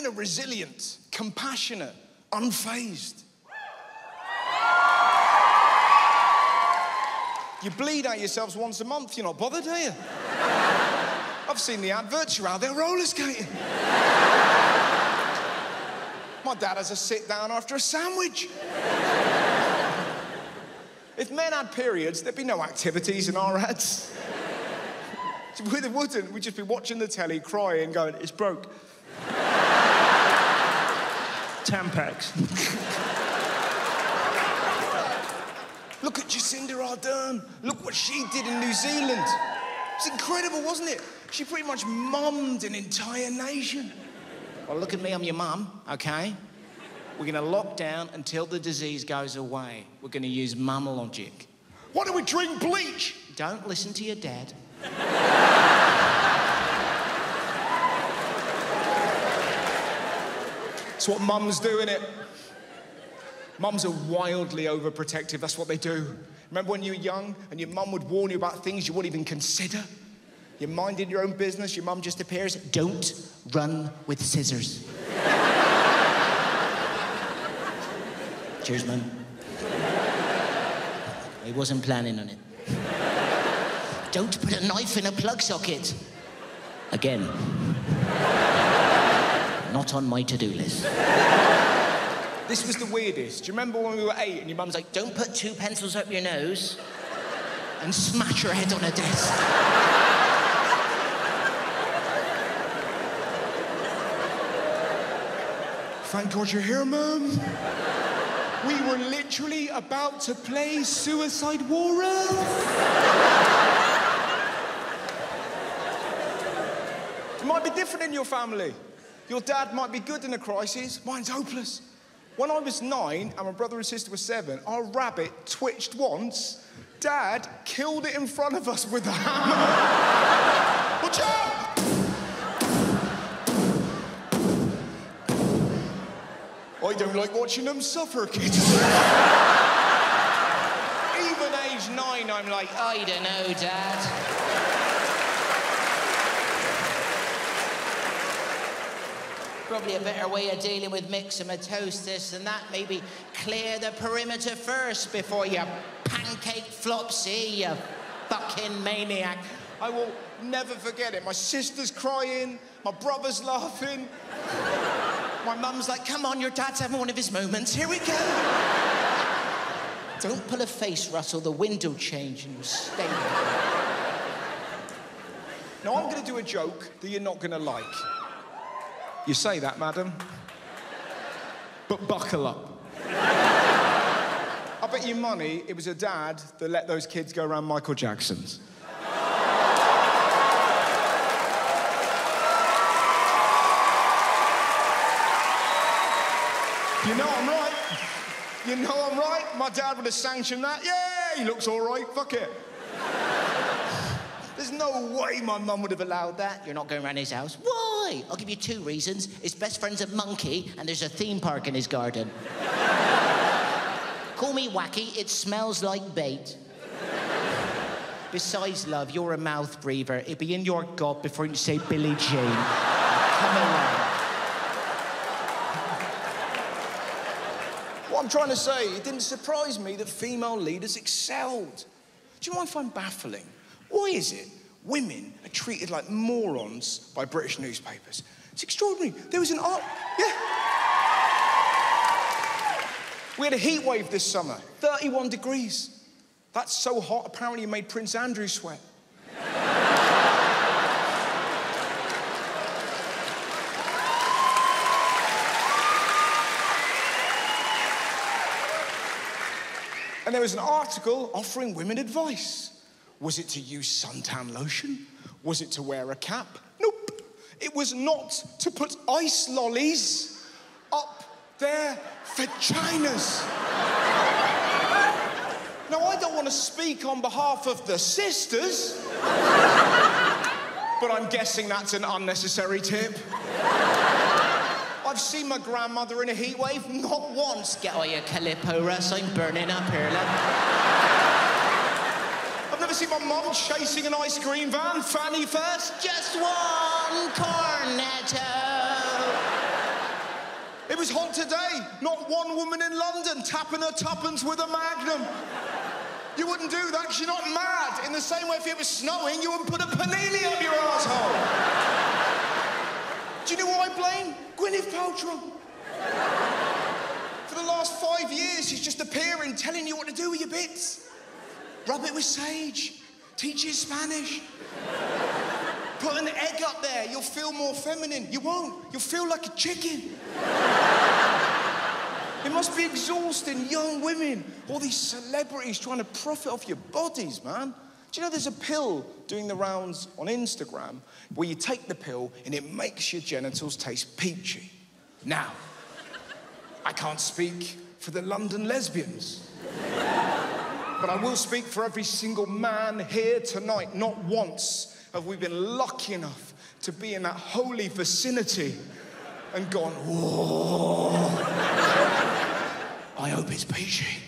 women are resilient, compassionate, unfazed. You bleed out yourselves once a month, you're not bothered, are you? I've seen the adverts, you're out there roller skating. My dad has a sit down after a sandwich. if men had periods, there'd be no activities in our ads. we wouldn't. We'd just be watching the telly, crying, going, it's broke. Tampax. Look at Jacinda Ardern. Look what she did in New Zealand. It's incredible, wasn't it? She pretty much mummed an entire nation. Well, look at me, I'm your mum, okay? We're gonna lock down until the disease goes away. We're gonna use mum logic. Why don't we drink bleach? Don't listen to your dad. It's what mums do, innit? Mums are wildly overprotective. That's what they do. Remember when you were young and your mum would warn you about things you wouldn't even consider? You're minding your own business, your mum just appears. Don't run with scissors. Cheers, mum. I wasn't planning on it. Don't put a knife in a plug socket. Again. Not on my to do list. This was the weirdest. Do you remember when we were eight and your mum's like, don't put two pencils up your nose and smash your head on a desk? Thank God you're here, Mum. We were literally about to play Suicide War. It might be different in your family. Your dad might be good in a crisis, mine's hopeless. When I was nine and my brother and sister were seven, our rabbit twitched once. Dad killed it in front of us with a hammer. Watch out! I don't like watching them suffer, kids. Even age nine, I'm like, I don't know, Dad. Probably a better way of dealing with myxomatosis than that. Maybe clear the perimeter first before you pancake Flopsy, you fucking maniac. I will never forget it. My sister's crying, my brother's laughing. My mum's like, come on, your dad's having one of his moments. Here we go. Don't pull a face, Russell. The wind will change and you'll stay. now, I'm going to do a joke that you're not going to like. You say that, madam. But buckle up. I bet you money it was a dad that let those kids go around Michael Jackson's. You know I'm right. You know I'm right. My dad would have sanctioned that. Yeah, he looks all right. Fuck it. There's no way my mum would have allowed that. You're not going around his house. Why? I'll give you two reasons. His best friend's a monkey, and there's a theme park in his garden. Call me wacky, it smells like bait. Besides, love, you're a mouth breather. It'd be in your gob before you say Billie Jean. Come along. What I'm trying to say, it didn't surprise me that female leaders excelled. Do you know what I find baffling? Why is it women are treated like morons by British newspapers? It's extraordinary. There was an art. Yeah. We had a heat wave this summer, 31 degrees. That's so hot, apparently, it made Prince Andrew sweat. And there was an article offering women advice. Was it to use suntan lotion? Was it to wear a cap? Nope. It was not to put ice lollies up their vaginas. now, I don't want to speak on behalf of the sisters, but I'm guessing that's an unnecessary tip. I've seen my grandmother in a heat wave, not once. Get all your Calippo, Russ. I'm burning up here. I've never seen my mom chasing an ice cream van, fanny first. Just one cornetto. It was hot today. Not one woman in London tapping her tuppence with a magnum. You wouldn't do that because you're not mad. In the same way, if it was snowing, you wouldn't put a panini up your asshole. do you know what I blame? Gwyneth Paltrow. For the last five years, she's just appearing, telling you what to do with your bits. Rub it with sage. Teach you Spanish. Put an egg up there, you'll feel more feminine. You won't. You'll feel like a chicken. It must be exhausting, young women, all these celebrities trying to profit off your bodies, man. Do you know there's a pill doing the rounds on Instagram where you take the pill and it makes your genitals taste peachy? Now, I can't speak for the London lesbians. But I will speak for every single man here tonight. Not once have we been lucky enough to be in that holy vicinity and gone, whoa. I hope it's peachy.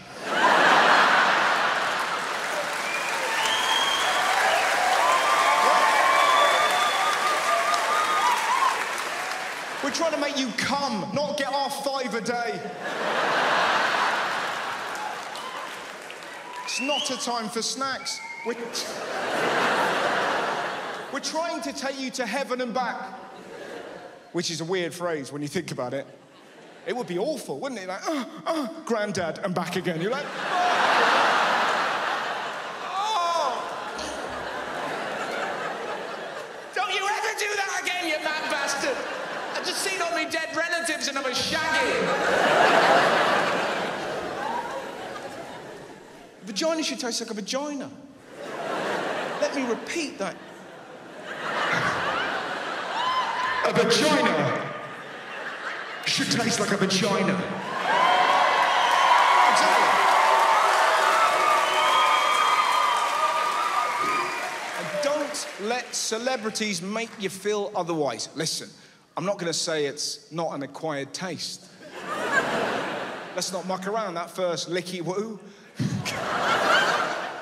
We're trying to make you come, not get our five a day. It's not a time for snacks. We're, We're trying to take you to heaven and back, which is a weird phrase when you think about it. It would be awful, wouldn't it? Like, oh, oh, granddad, and back again. You're like, oh. Don't you ever do that again, you mad bastard! I've just seen all my dead relatives and I was shagging. Vagina should taste like a vagina. Let me repeat that. A vagina should taste like a vagina. Exactly. And don't let celebrities make you feel otherwise. Listen, I'm not going to say it's not an acquired taste. Let's not muck around. That first licky woo,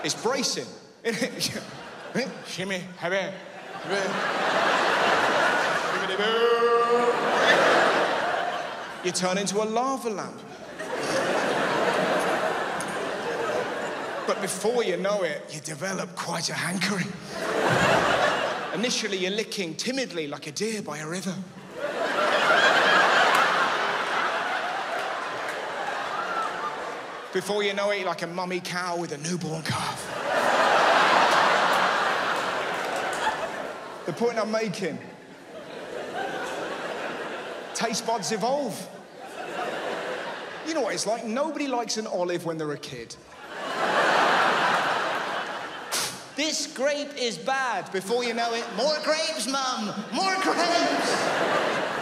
it's bracing. Shimmy, have you turn into a lava lamp. But before you know it, you develop quite a hankering. Initially, you're licking timidly like a deer by a river. Before you know it, you're like a mummy cow with a newborn calf. the point I'm making taste buds evolve. You know what it's like? Nobody likes an olive when they're a kid. this grape is bad. Before you know it, more grapes, mum, more grapes.